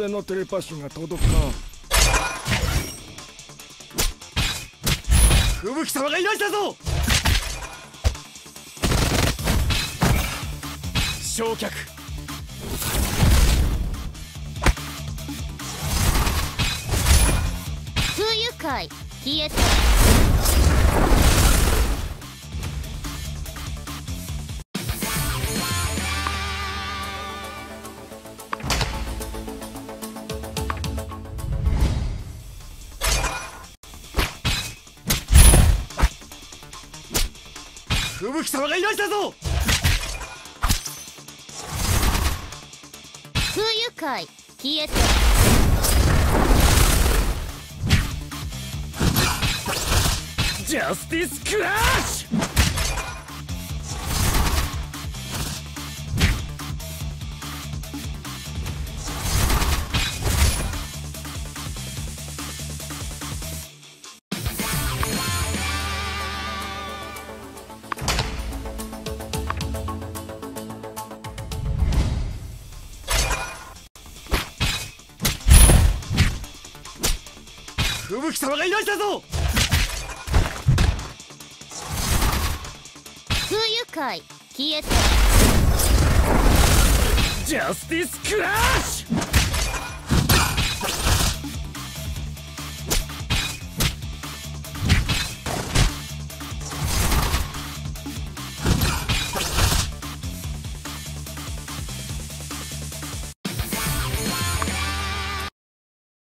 でのテレパシーが届くな吹雪様がいらしたぞ。焼却不愉快消えて吹雪様がいらしたぞ！不愉快消えて。ジャスティスクラッシュ吹雪様がいらしたぞ！不愉快。消えてジャスティスクラッシュ